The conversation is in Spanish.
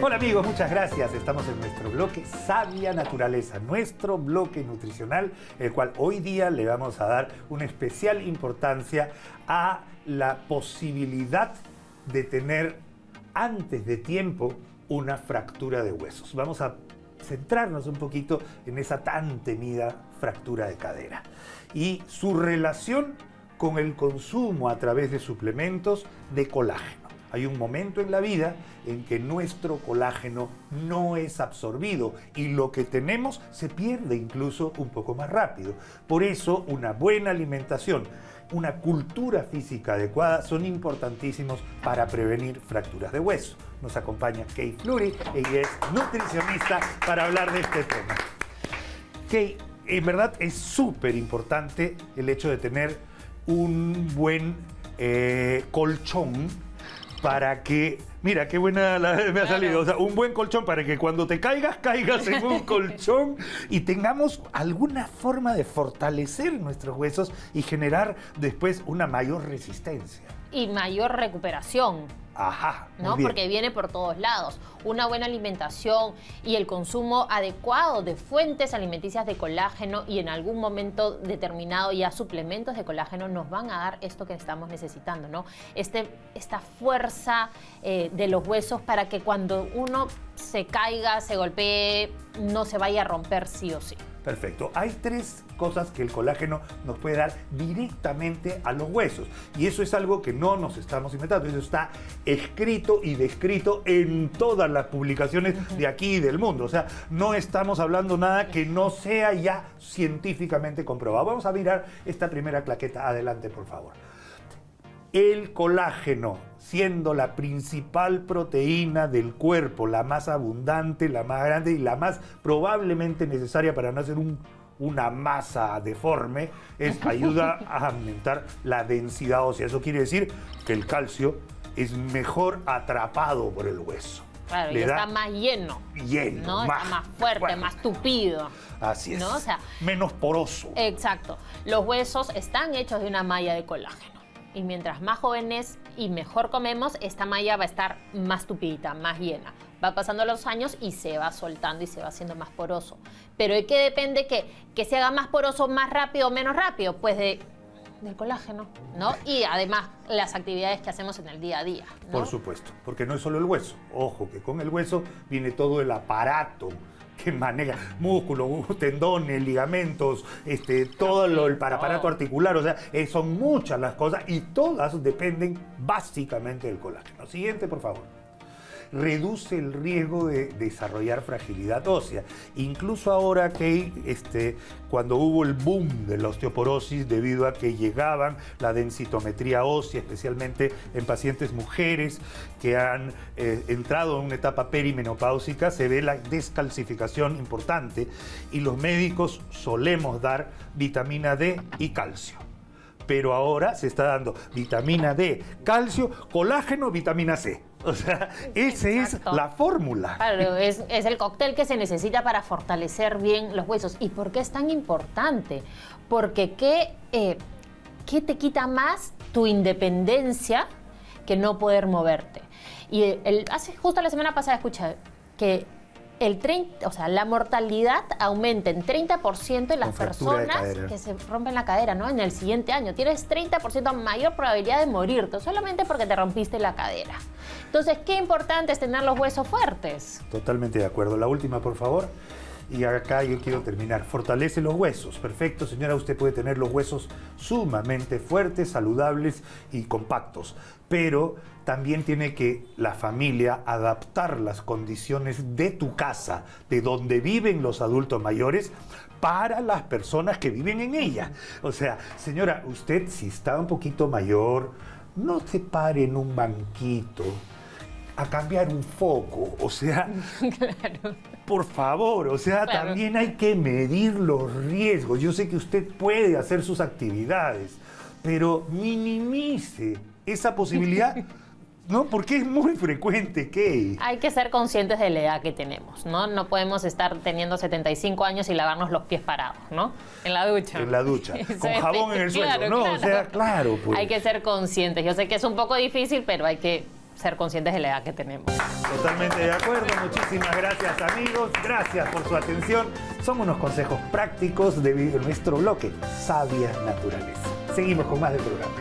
Hola amigos, muchas gracias. Estamos en nuestro bloque Sabia Naturaleza, nuestro bloque nutricional, el cual hoy día le vamos a dar una especial importancia a la posibilidad de tener antes de tiempo una fractura de huesos. Vamos a centrarnos un poquito en esa tan temida fractura de cadera y su relación con el consumo a través de suplementos de colágeno. Hay un momento en la vida en que nuestro colágeno no es absorbido y lo que tenemos se pierde incluso un poco más rápido. Por eso una buena alimentación, una cultura física adecuada son importantísimos para prevenir fracturas de hueso. Nos acompaña Kay Fleury, ella es nutricionista para hablar de este tema. Kay, en verdad es súper importante el hecho de tener un buen eh, colchón para que, mira, qué buena la- me ha salido, o sea, un buen colchón para que cuando te caigas, caigas en un colchón y tengamos alguna forma de fortalecer nuestros huesos y generar después una mayor resistencia. y mayor recuperación, Ajá. ¿no? bien. Porque viene por todos lados. Una buena alimentación y el consumo adecuado de fuentes alimenticias de colágeno y en algún momento determinado ya suplementos de colágeno nos van a dar esto que estamos necesitando, ¿no? Este, esta fuerza eh, de los huesos para que cuando uno se caiga, se golpee, no se vaya a romper sí o sí. Perfecto. Hay tres cosas que el colágeno nos puede dar directamente a los huesos. Y eso es algo que no nos estamos inventando. Eso está escrito y descrito en todas las publicaciones de aquí y del mundo. O sea, no estamos hablando nada que no sea ya científicamente comprobado. Vamos a mirar esta primera claqueta. Adelante, por favor. El colágeno, siendo la principal proteína del cuerpo, la más abundante, la más grande y la más probablemente necesaria para no hacer un- una masa deforme, es, ayuda a aumentar la densidad ósea. Eso quiere decir que el calcio es mejor atrapado por el hueso. Claro, Le y está más lleno. lleno, ¿no? Está más fuerte, más tupido. Así es. ¿no? O sea, menos poroso. Exacto. Los huesos están hechos de una malla de colágeno. Y mientras más jóvenes y mejor comemos, esta malla va a estar más tupidita, más llena. Va pasando los años y se va soltando y se va haciendo más poroso. Pero ¿de qué depende que, que se haga más poroso más rápido o menos rápido? Pues de, del colágeno, ¿no? Y además las actividades que hacemos en el día a día. Por supuesto, porque no es solo el hueso. Ojo, que con el hueso viene todo el aparato que maneja músculos, tendones, ligamentos, este, todo lo, el para- aparato articular. O sea, eh, son muchas las cosas y todas dependen básicamente del colágeno. Siguiente, por favor reduce el riesgo de desarrollar fragilidad ósea. Incluso ahora que este, cuando hubo el boom de la osteoporosis debido a que llegaban la densitometría ósea, especialmente en pacientes mujeres que han eh, entrado en una etapa perimenopáusica, se ve la descalcificación importante y los médicos solemos dar vitamina D y calcio pero ahora se está dando vitamina D, calcio, colágeno, vitamina C. O sea, esa es la fórmula. Claro, es, es el cóctel que se necesita para fortalecer bien los huesos. ¿Y por qué es tan importante? Porque ¿qué, eh, qué te quita más tu independencia que no poder moverte? Y el, hace justo la semana pasada escuché que el 30, o sea, la mortalidad aumenta en 30% en las personas que se rompen la cadera, ¿no? En el siguiente año. Tienes 30% mayor probabilidad de morirte solamente porque te rompiste la cadera. Entonces, qué importante es tener los huesos fuertes. Totalmente de acuerdo. La última, por favor. Y acá yo quiero terminar. Fortalece los huesos. Perfecto, señora. Usted puede tener los huesos sumamente fuertes, saludables y compactos. Pero también tiene que la familia adaptar las condiciones de tu casa, de donde viven los adultos mayores, para las personas que viven en ella. O sea, señora, usted si está un poquito mayor, no se pare en un banquito a cambiar un foco. O sea, por favor, o sea, Claro. también hay que medir los riesgos. Yo sé que usted puede hacer sus actividades, pero minimice esa posibilidad, ¿no? Porque es muy frecuente que... Hay que ser conscientes de la edad que tenemos, ¿no? No podemos estar teniendo 75 años y lavarnos los pies parados, ¿no? En la ducha. En la ducha, con jabón en el suelo, claro, ¿no? O sea, claro, pues. Hay que ser conscientes. Yo sé que es un poco difícil, pero hay que ser conscientes de la edad que tenemos. Totalmente de acuerdo, muchísimas gracias amigos, gracias por su atención. Son unos consejos prácticos de nuestro bloque, Sabia Naturaleza. Seguimos con más del programa.